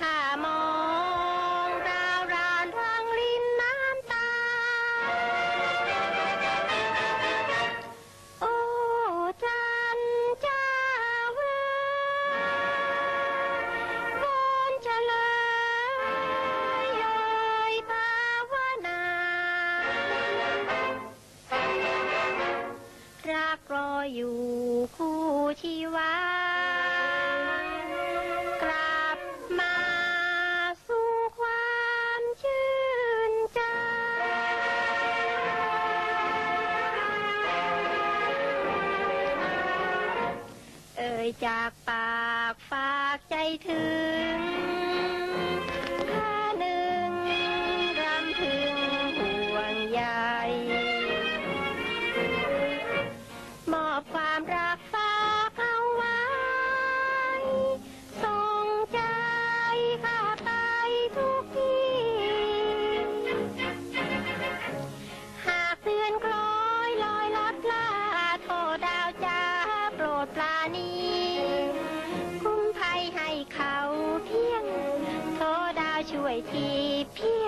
ข้ามองราวรานทางลิ้นน้ำตา โอ้จันเจ้าเอ๋ยวอนเฉลยเอ่ยภาวนา รักรออยู่ ยจากปากฝากใจถึงข้าหนึ่งรำพึงห่วงใยมอบความรักฝากเอาไว้ส่งใจข้าไปทุกที่ หากเตือนคล้อยลอยลับลาโทษดาวจ้าโปรดปราณี 水的飘。